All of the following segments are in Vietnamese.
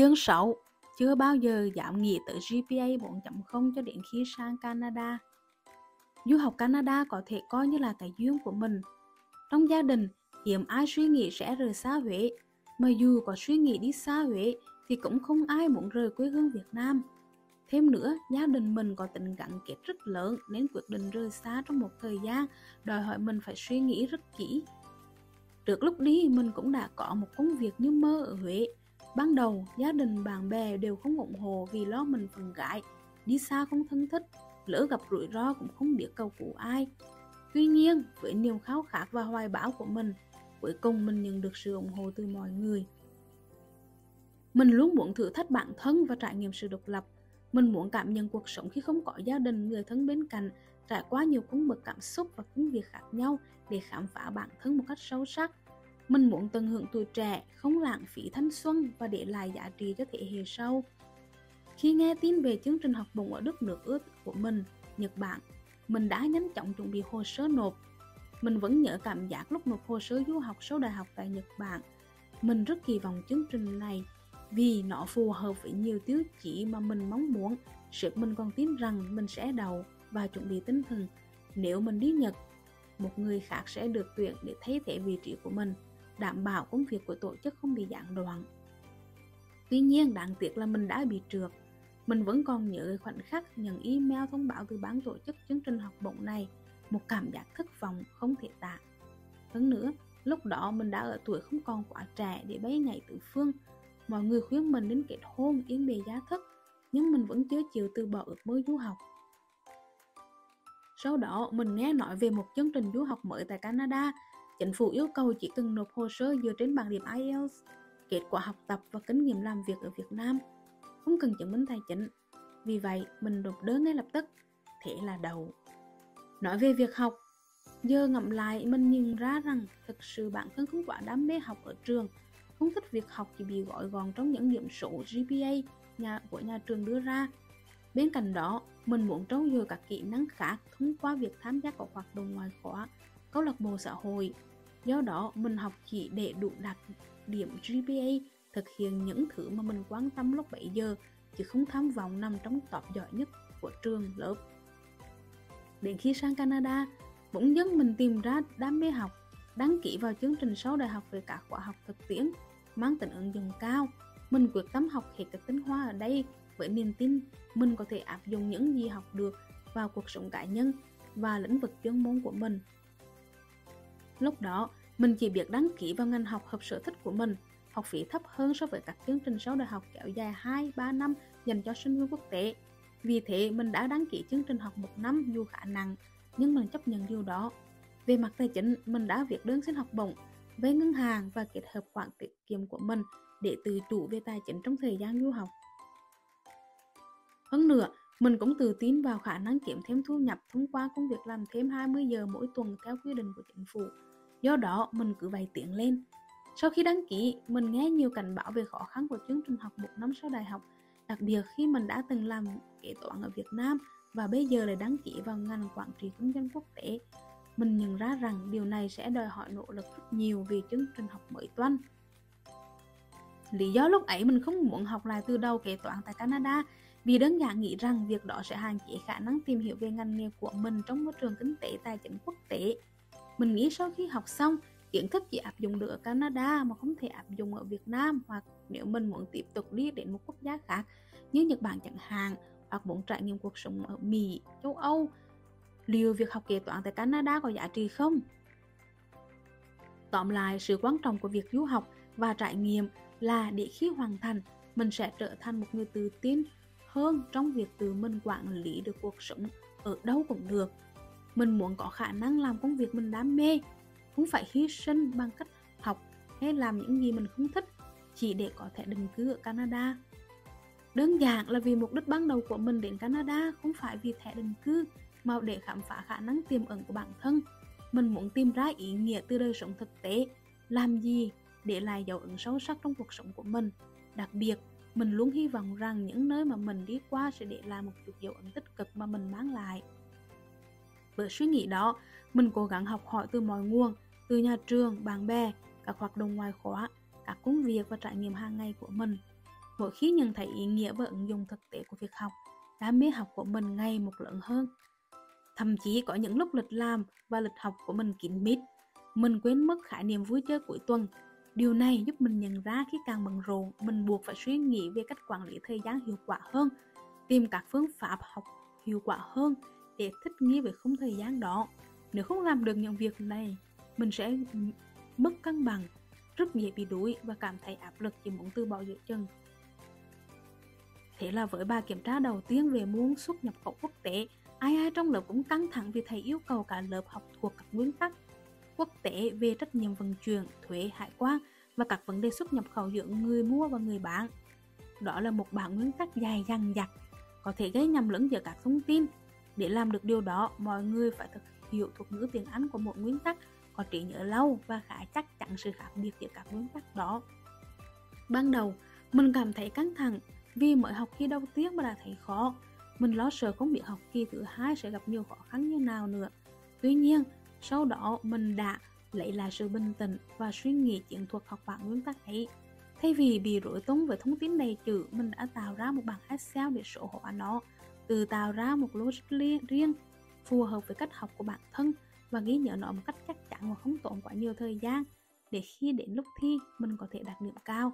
Chương 6 Chưa bao giờ dám nghĩ tới GPA 4.0 cho đến khi sang Canada. Du học Canada có thể coi như là cái duyên của mình. Trong gia đình, hiếm ai suy nghĩ sẽ rời xa Huế, mà dù có suy nghĩ đi xa Huế thì cũng không ai muốn rời quê hương Việt Nam. Thêm nữa, gia đình mình có tình gắn kết rất lớn nên quyết định rời xa trong một thời gian đòi hỏi mình phải suy nghĩ rất kỹ. Trước lúc đi, mình cũng đã có một công việc như mơ ở Huế. Ban đầu, gia đình bạn bè đều không ủng hộ vì lo mình phần gãi đi xa không thân thích, lỡ gặp rủi ro cũng không biết cầu cứu ai. Tuy nhiên, với niềm khao khát và hoài bão của mình, cuối cùng mình nhận được sự ủng hộ từ mọi người. Mình luôn muốn thử thách bản thân và trải nghiệm sự độc lập. Mình muốn cảm nhận cuộc sống khi không có gia đình, người thân bên cạnh, trải qua nhiều cung bậc cảm xúc và công việc khác nhau để khám phá bản thân một cách sâu sắc. Mình muốn tận hưởng tuổi trẻ, không lãng phí thanh xuân và để lại giá trị cho thế hệ sau. Khi nghe tin về chương trình học bổng ở đất nước ước của mình, Nhật Bản, mình đã nhanh chóng chuẩn bị hồ sơ nộp. Mình vẫn nhớ cảm giác lúc nộp hồ sơ du học sau đại học tại Nhật Bản. Mình rất kỳ vọng chương trình này vì nó phù hợp với nhiều tiêu chí mà mình mong muốn. sự mình còn tin rằng mình sẽ đầu và chuẩn bị tinh thần. Nếu mình đi Nhật, một người khác sẽ được tuyển để thay thế vị trí của mình, đảm bảo công việc của tổ chức không bị gián đoạn. Tuy nhiên, đáng tiếc là mình đã bị trượt. Mình vẫn còn nhớ khoảnh khắc nhận email thông báo từ ban tổ chức chương trình học bổng này, một cảm giác thất vọng không thể tả. Hơn nữa, lúc đó mình đã ở tuổi không còn quá trẻ để bay nhảy tứ phương. Mọi người khuyên mình đến kết hôn yên bề giá thất, nhưng mình vẫn chưa chịu từ bỏ ước mơ du học. Sau đó, mình nghe nói về một chương trình du học mới tại Canada. Chính phủ yêu cầu chỉ cần nộp hồ sơ dựa trên bảng điểm IELTS, kết quả học tập và kinh nghiệm làm việc ở Việt Nam – không cần chứng minh tài chính. Vì vậy, mình nộp đơn ngay lập tức. Thế là đầu. Nói về việc học, giờ ngẫm lại mình nhìn ra rằng thực sự bản thân không quá đam mê học ở trường, không thích việc học chỉ bị gọi gọn trong những điểm số GPA nhà của nhà trường đưa ra. Bên cạnh đó, mình muốn trau dồi các kỹ năng khác thông qua việc tham gia các hoạt động ngoài khóa, câu lạc bộ xã hội. Do đó, mình học chỉ để đủ đạt điểm GPA thực hiện những thứ mà mình quan tâm lúc 7 giờ chứ không tham vọng nằm trong top giỏi nhất của trường lớp. Đến khi sang Canada, bỗng dưng mình tìm ra đam mê học, đăng ký vào chương trình sau đại học về các khóa học thực tiễn mang tính ứng dụng cao. Mình quyết tâm học hệ các tinh hoa ở đây với niềm tin mình có thể áp dụng những gì học được vào cuộc sống cá nhân và lĩnh vực chuyên môn của mình. Lúc đó, mình chỉ biết đăng ký vào ngành học hợp sở thích của mình học phí thấp hơn so với các chương trình sau đại học kéo dài 2-3 năm dành cho sinh viên quốc tế. Vì thế mình đã đăng ký chương trình học một năm dù khá nặng, nhưng mình chấp nhận điều đó. Về mặt tài chính, mình đã viết đơn xin học bổng với ngân hàng và kết hợp khoản tiết kiệm của mình để tự chủ về tài chính trong thời gian du học. Hơn nữa, mình cũng tự tin vào khả năng kiếm thêm thu nhập thông qua công việc làm thêm 20 giờ mỗi tuần theo quy định của chính phủ. Do đó, mình cứ vậy tiến lên, sau khi đăng ký, mình nghe nhiều cảnh báo về khó khăn của chương trình học một năm sau đại học, đặc biệt khi mình đã từng làm kế toán ở Việt Nam và bây giờ lại đăng ký vào ngành quản trị kinh doanh quốc tế. Mình nhận ra rằng điều này sẽ đòi hỏi nỗ lực rất nhiều vì chương trình học mới toanh. Lý do lúc ấy mình không muốn học lại từ đầu kế toán tại Canada vì đơn giản nghĩ rằng việc đó sẽ hạn chế khả năng tìm hiểu về ngành nghề của mình trong môi trường kinh tế tài chính quốc tế. Mình nghĩ sau khi học xong, kiến thức chỉ áp dụng được ở Canada mà không thể áp dụng ở Việt Nam hoặc nếu mình muốn tiếp tục đi đến một quốc gia khác như Nhật Bản chẳng hạn hoặc muốn trải nghiệm cuộc sống ở Mỹ, châu Âu liệu việc học kế toán tại Canada có giá trị không? Tóm lại, sự quan trọng của việc du học và trải nghiệm là để khi hoàn thành, mình sẽ trở thành một người tự tin hơn trong việc tự mình quản lý được cuộc sống ở đâu cũng được. Mình muốn có khả năng làm công việc mình đam mê cũng phải hy sinh bằng cách học hay làm những gì mình không thích chỉ để có thể định cư ở Canada. Đơn giản là vì mục đích ban đầu của mình đến Canada không phải vì thẻ định cư mà để khám phá khả năng tiềm ẩn của bản thân. Mình muốn tìm ra ý nghĩa từ đời sống thực tế, làm gì để lại dấu ấn sâu sắc trong cuộc sống của mình. Đặc biệt, mình luôn hy vọng rằng những nơi mà mình đi qua sẽ để lại một chút dấu ấn tích cực mà mình mang lại. Với suy nghĩ đó, mình cố gắng học hỏi từ mọi nguồn, từ nhà trường, bạn bè, các hoạt động ngoài khóa, các công việc và trải nghiệm hàng ngày của mình. mỗi khi nhận thấy ý nghĩa và ứng dụng thực tế của việc học, đam mê học của mình ngày một lớn hơn. Thậm chí có những lúc lịch làm và lịch học của mình kín mít, mình quên mất khái niệm vui chơi cuối tuần. Điều này giúp mình nhận ra khi càng bận rộn, mình buộc phải suy nghĩ về cách quản lý thời gian hiệu quả hơn, tìm các phương pháp học hiệu quả hơn để thích nghi với khung thời gian đó. Nếu không làm được những việc này, mình sẽ mất cân bằng, rất dễ bị đuối và cảm thấy áp lực chỉ muốn từ bỏ giữa chừng. Thế là với bài kiểm tra đầu tiên về môn xuất nhập khẩu quốc tế, ai ai trong lớp cũng căng thẳng vì thầy yêu cầu cả lớp học thuộc các nguyên tắc quốc tế về trách nhiệm vận chuyển, thuế, hải quan và các vấn đề xuất nhập khẩu giữa người mua và người bán. Đó là một bảng nguyên tắc dài dằng dặc, có thể gây nhầm lẫn giữa các thông tin. Để làm được điều đó, mọi người phải thực hiểu thuật ngữ tiếng Anh của một nguyên tắc có trí nhớ lâu và khá chắc chắn sự khác biệt giữa các nguyên tắc đó. Ban đầu, mình cảm thấy căng thẳng vì mới học kỳ đầu tiên mà đã thấy khó. Mình lo sợ không biết học kỳ thứ hai sẽ gặp nhiều khó khăn như nào nữa. Tuy nhiên, sau đó mình đã lấy lại sự bình tĩnh và suy nghĩ chiến thuật học bản nguyên tắc ấy. Thay vì bị rối tung với thông tin đầy chữ, mình đã tạo ra một bảng Excel để sổ hóa nó, tự tạo ra một logic riêng phù hợp với cách học của bản thân và ghi nhớ nó một cách chắc chắn và không tốn quá nhiều thời gian để khi đến lúc thi mình có thể đạt điểm cao.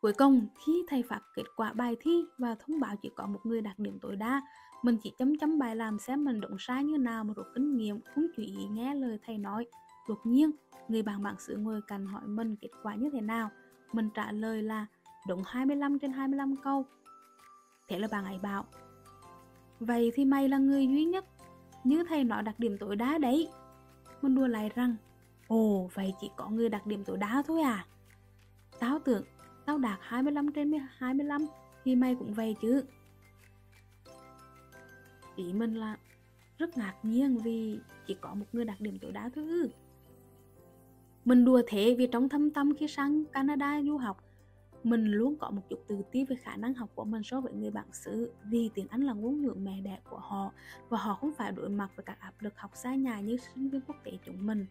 Cuối cùng, khi thầy phát kết quả bài thi và thông báo chỉ có một người đạt điểm tối đa, mình chỉ chấm chấm bài làm xem mình đúng sai như nào mà rút kinh nghiệm, không chú ý nghe lời thầy nói. Đột nhiên, người bạn bạn sự ngồi cạnh hỏi mình kết quả như thế nào. Mình trả lời là đúng 25 trên 25 câu. Thế là bạn ấy bảo, Vậy thì mày là người duy nhất, như thầy nói đặc điểm tối đa đấy. Mình đùa lại rằng, Ồ, vậy chỉ có người đặc điểm tối đa thôi à? Tao tưởng tao đạt 25 trên 25 thì mày cũng vậy chứ. Ý mình là rất ngạc nhiên vì chỉ có một người đặc điểm tối đa thôi. Mình đùa thế vì trong thâm tâm khi sang Canada du học, mình luôn có một chút tự ti về khả năng học của mình so với người bạn xứ, vì tiếng Anh là ngôn ngữ mẹ đẻ của họ, và họ không phải đối mặt với các áp lực học xa nhà như sinh viên quốc tế chúng mình.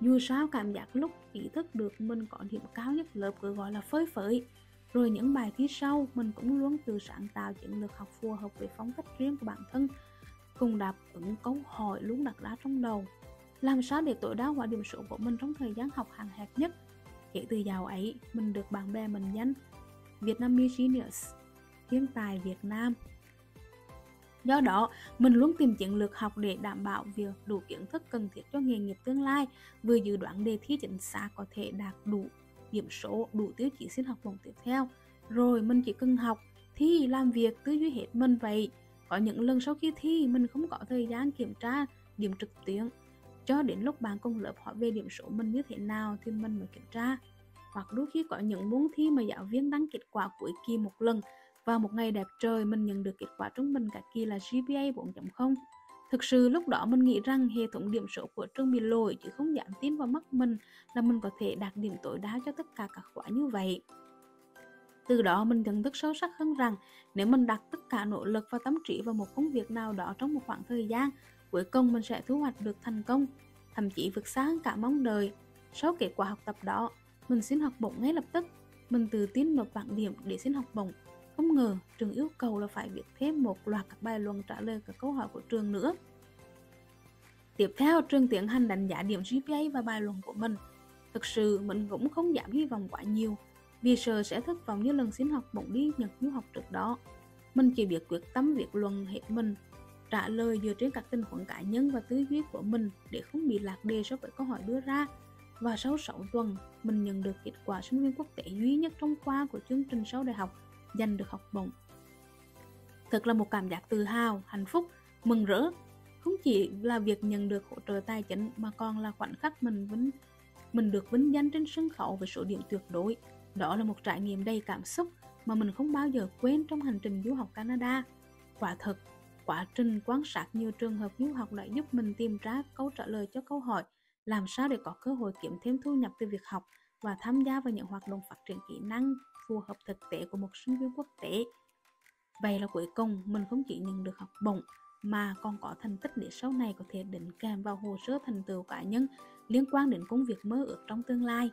Dù sao, cảm giác lúc ý thức được mình có điểm cao nhất lớp cứ gọi là phơi phới. Rồi những bài thi sau, mình cũng luôn từ sáng tạo chiến lược học phù hợp với phong cách riêng của bản thân, cùng đáp ứng câu hỏi luôn đặt ra trong đầu. Làm sao để tối đa hóa điểm số của mình trong thời gian học hàng hẹp nhất? Kể từ giàu ấy, mình được bạn bè mình danh Vietnamese Genius, thiên tài Việt Nam Do đó, mình luôn tìm chiến lược học để đảm bảo việc đủ kiến thức cần thiết cho nghề nghiệp tương lai, vừa dự đoán đề thi chính xác có thể đạt đủ điểm số, đủ tiêu chí xin học bổng tiếp theo. Rồi mình chỉ cần học, thi, làm việc, tư duy hết mình vậy. Có những lần sau khi thi, mình không có thời gian kiểm tra điểm trực tuyến. Cho đến lúc bạn cùng lớp hỏi về điểm số mình như thế nào thì mình mới kiểm tra. Hoặc đôi khi có những môn thi mà giáo viên đăng kết quả cuối kỳ một lần vào một ngày đẹp trời mình nhận được kết quả trung bình cả kỳ là GPA 4.0. Thực sự lúc đó mình nghĩ rằng hệ thống điểm số của trường bị lỗi chứ không dám tin vào mắt mình là mình có thể đạt điểm tối đa cho tất cả các khóa như vậy. Từ đó mình nhận thức sâu sắc hơn rằng nếu mình đặt tất cả nỗ lực và tâm trí vào một công việc nào đó trong một khoảng thời gian, cuối cùng mình sẽ thu hoạch được thành công, thậm chí vượt xa hơn cả mong đợi. Sau kết quả học tập đó, mình xin học bổng ngay lập tức. Mình tự tin nộp bảng điểm để xin học bổng không ngờ trường yêu cầu là phải viết thêm một loạt các bài luận trả lời các câu hỏi của trường nữa. Tiếp theo, trường tiến hành đánh giá điểm GPA và bài luận của mình. Thực sự, mình cũng không dám hy vọng quá nhiều, vì sợ sẽ thất vọng như lần xin học bổng đi Nhật du học trước đó. Mình chỉ biết quyết tâm việc luận hết mình, trả lời dựa trên các tình huống cá nhân và tư duy của mình để không bị lạc đề so với câu hỏi đưa ra. Và sau 6 tuần, mình nhận được kết quả sinh viên quốc tế duy nhất trong khoa của chương trình sau đại học giành được học bổng. Thật là một cảm giác tự hào, hạnh phúc, mừng rỡ. Không chỉ là việc nhận được hỗ trợ tài chính mà còn là khoảnh khắc mình vinh mình được vinh danh trên sân khấu với số điểm tuyệt đối. Đó là một trải nghiệm đầy cảm xúc mà mình không bao giờ quên trong hành trình du học Canada. Quả thật, quá trình quan sát nhiều trường hợp du học đã giúp mình tìm ra câu trả lời cho câu hỏi, làm sao để có cơ hội kiếm thêm thu nhập từ việc học và tham gia vào những hoạt động phát triển kỹ năng phù hợp thực tế của một sinh viên quốc tế. Vậy là cuối cùng, mình không chỉ nhận được học bổng, mà còn có thành tích để sau này có thể định kèm vào hồ sơ thành tựu cá nhân liên quan đến công việc mơ ước trong tương lai.